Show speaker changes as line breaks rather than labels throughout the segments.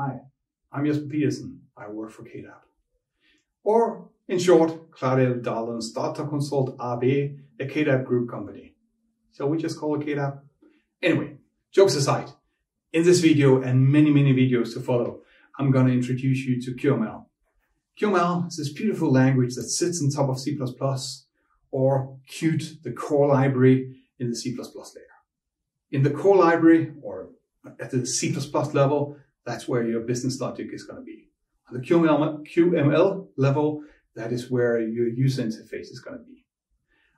Hi, I'm Jesper Pedersen. I work for KDAB. Or, in short, Klarälvdalens Datakonsult AB, a KDAB group company. Shall we just call it KDAB? Anyway, jokes aside, in this video and many, many videos to follow, I'm going to introduce you to QML. QML is this beautiful language that sits on top of C++, or Qt, the core library in the C++ layer. In the core library, or at the C++ level, that's where your business logic is going to be. On the QML, QML level, that is where your user interface is going to be.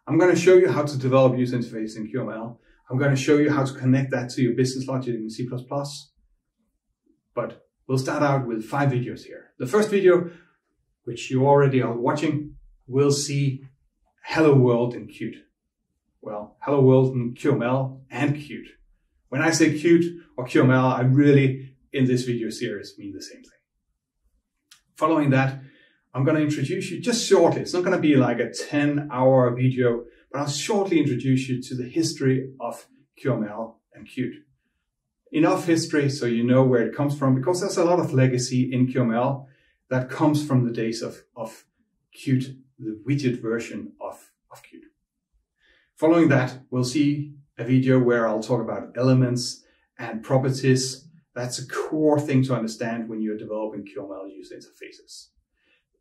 I'm going to show you how to develop user interface in QML. I'm going to show you how to connect that to your business logic in C++. But we'll start out with five videos here. The first video, which you already are watching, will see Hello World in Qt. Well, Hello World in QML and Qt. When I say Qt or QML, I really, in this video series, mean the same thing. Following that, I'm going to introduce you just shortly. It's not going to be like a 10 hour video, but I'll shortly introduce you to the history of QML and Qt. Enough history so you know where it comes from, because there's a lot of legacy in QML that comes from the days of, of Qt, the widget version of, of Qt. Following that, we'll see a video where I'll talk about elements and properties. That's a core thing to understand when you're developing QML user interfaces.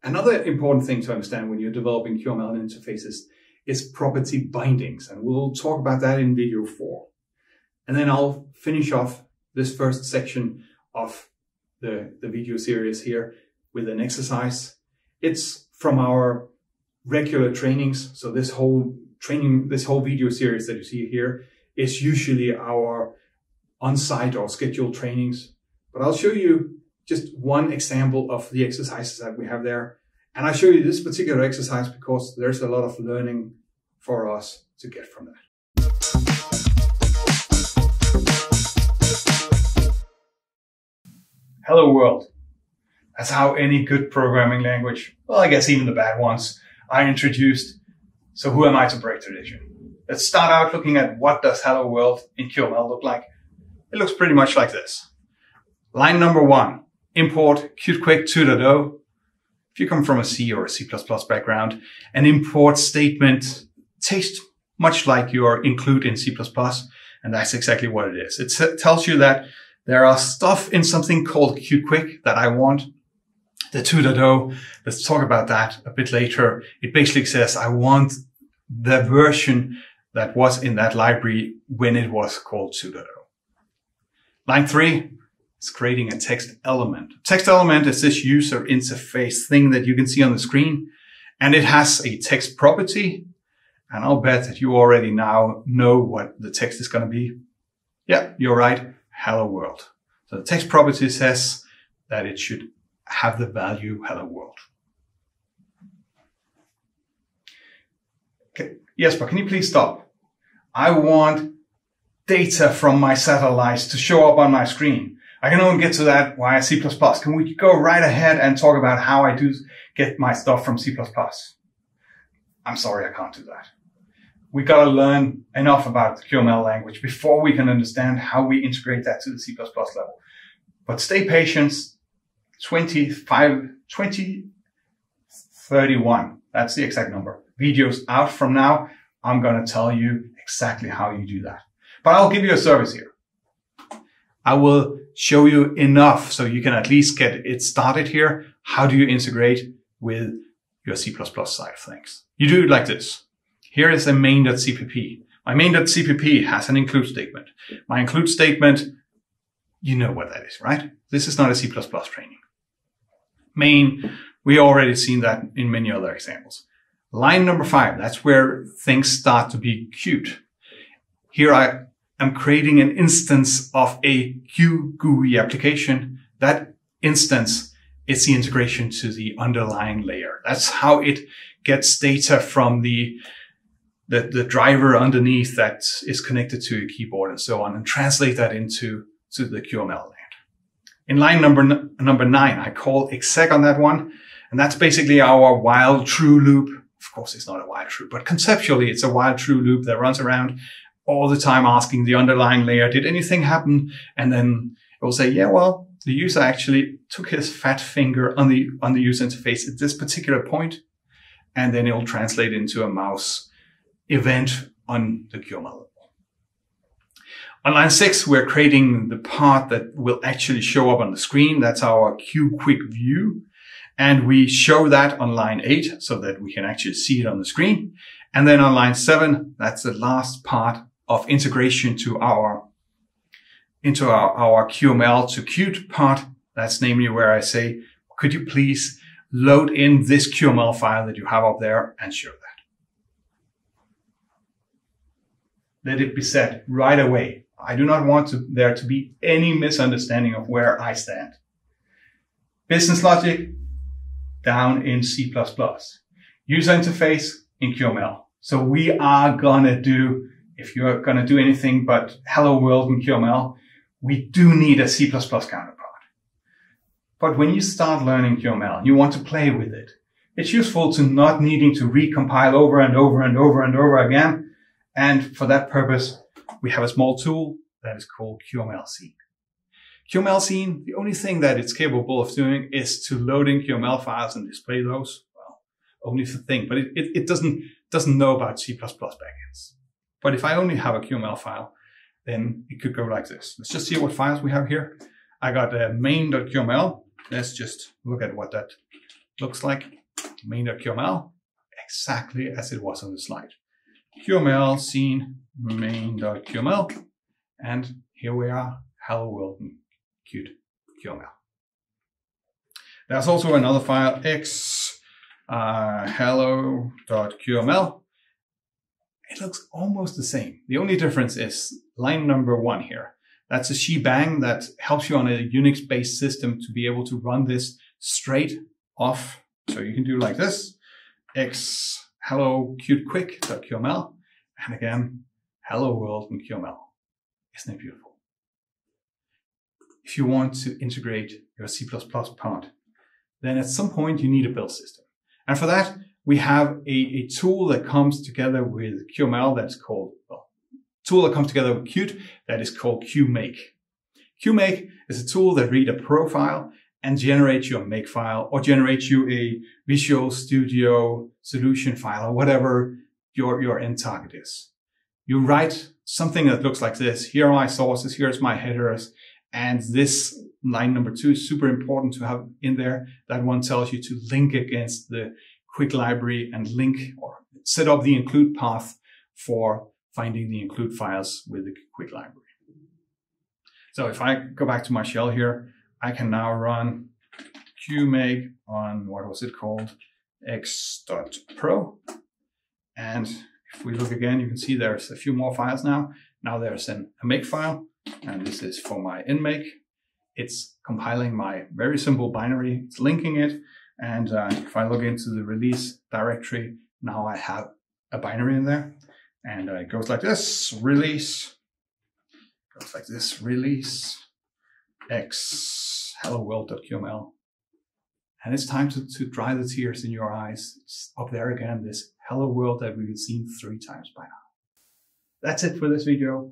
Another important thing to understand when you're developing QML interfaces is property bindings, and we'll talk about that in video four. And then I'll finish off this first section of the, the video series here with an exercise. It's from our regular trainings. So this whole training, this whole video series that you see here is usually our on-site or scheduled trainings. But I'll show you just one example of the exercises that we have there. And I show you this particular exercise because there's a lot of learning for us to get from that. Hello world. That's how any good programming language, well, I guess even the bad ones, are introduced so who am I to break tradition? Let's start out looking at what does hello world in QML look like. It looks pretty much like this. Line number one, import QtQuick 2.0. If you come from a C or a C++ background, an import statement tastes much like your include in C++, and that's exactly what it is. It tells you that there are stuff in something called QtQuick that I want the 2.0. Let's talk about that a bit later. It basically says I want the version that was in that library when it was called 2.0. Line three is creating a text element. Text element is this user interface thing that you can see on the screen, and it has a text property. And I'll bet that you already now know what the text is going to be. Yeah, you're right. Hello world. So the text property says that it should have the value hello world. Okay. Yes, but can you please stop? I want data from my satellites to show up on my screen. I can only get to that via C++. Can we go right ahead and talk about how I do get my stuff from C++? I'm sorry, I can't do that. We got to learn enough about the QML language before we can understand how we integrate that to the C++ level. But stay patient. 25, 2031. That's the exact number videos out from now, I'm going to tell you exactly how you do that. But I'll give you a service here. I will show you enough so you can at least get it started here. How do you integrate with your C++ side of things? You do it like this. Here is a main.cpp. My main.cpp has an include statement. My include statement, you know what that is, right? This is not a C++ training. Main, we already seen that in many other examples. Line number five, that's where things start to be cute. Here I am creating an instance of a QGUI application. That instance is the integration to the underlying layer. That's how it gets data from the, the, the driver underneath that is connected to a keyboard and so on and translate that into to the QML land. In line number, number nine, I call exec on that one. And that's basically our while true loop of course, it's not a while true, but conceptually, it's a while true loop that runs around all the time asking the underlying layer, did anything happen? And then it will say, yeah, well, the user actually took his fat finger on the, on the user interface at this particular point, and then it'll translate into a mouse event on the QML. On line six, we're creating the part that will actually show up on the screen. That's our Q quick view. And we show that on line eight so that we can actually see it on the screen. And then on line seven, that's the last part of integration to our, into our, our QML to Qt part. That's namely where I say, could you please load in this QML file that you have up there and show that. Let it be said right away. I do not want to, there to be any misunderstanding of where I stand. Business logic down in C++. User interface in QML. So we are gonna do, if you're gonna do anything but hello world in QML, we do need a C++ counterpart. But when you start learning QML, you want to play with it. It's useful to not needing to recompile over and over and over and over again. And for that purpose, we have a small tool that is called QML Scene. QML Scene, the only thing that it's capable of doing is to load in QML files and display those. Well, only the thing, but it, it, it doesn't, doesn't know about C++ backends. But if I only have a QML file, then it could go like this. Let's just see what files we have here. I got a main.qml. Let's just look at what that looks like. Main.qml, exactly as it was on the slide. QML scene main.qml. And here we are, hello world Qt QML. There's also another file, x uh, hello.qml. It looks almost the same. The only difference is line number one here. That's a shebang that helps you on a Unix-based system to be able to run this straight off. So you can do like this, x hello qtquick.qml, and again, hello world in QML. Isn't it beautiful? If you want to integrate your C++ part, then at some point you need a build system. And for that, we have a, a tool that comes together with QML that's called, well, tool that comes together with Qt that is called QMake. QMake is a tool that read a pro file and generates your make file or generates you a Visual Studio solution file or whatever your, your end target is. You write something that looks like this. Here are my sources. Here's my headers. And this line number two is super important to have in there. That one tells you to link against the quick library and link or set up the include path for finding the include files with the quick library. So if I go back to my shell here, I can now run qmake on what was it called? x.pro. And if we look again, you can see there's a few more files now. Now there's an, a make file, and this is for my inmake. It's compiling my very simple binary. It's linking it. And uh, if I look into the release directory, now I have a binary in there. And uh, it goes like this, release, goes like this, release, x hello world.qml. And it's time to, to dry the tears in your eyes. It's up there again, this hello world that we've seen three times by now. That's it for this video.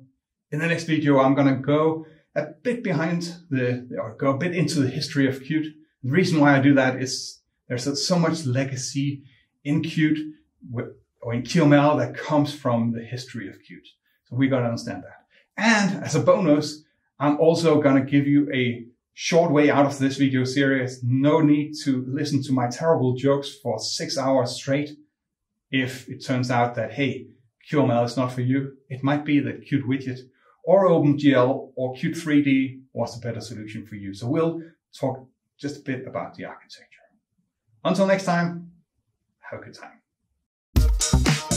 In the next video, I'm going to go a bit behind the, or go a bit into the history of Qt. The reason why I do that is there's so much legacy in Qt or in QML that comes from the history of Qt. So we got to understand that. And as a bonus, I'm also going to give you a short way out of this video series. No need to listen to my terrible jokes for six hours straight. If it turns out that, hey, QML is not for you, it might be that Qt widget or OpenGL or Qt 3D was a better solution for you. So we'll talk just a bit about the architecture. Until next time, have a good time.